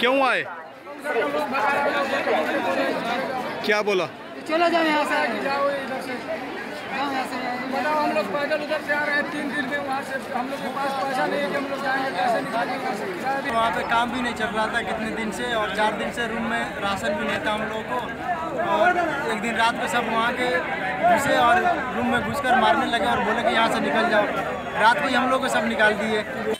क्यों आए? क्या बोला? चलो जाओ यहाँ से। जाओ इधर से। जाओ यहाँ से। बताओ हम लोग पैदल उधर से आ रहे हैं तीन दिन में वहाँ से। हम लोग के पास पैसा नहीं है कि हम लोग जाएँगे कैसे निकालेंगे वहाँ पे काम भी नहीं चल रहा था कितने दिन से और चार दिन से रूम में राशन भी नहीं था हम लोगों को। और दिन रात को सब वहाँ के घुसे और रूम में घुसकर मारने लगे और बोले कि यहाँ से निकल जाओ। रात को ही हम लोग को सब निकाल दिए।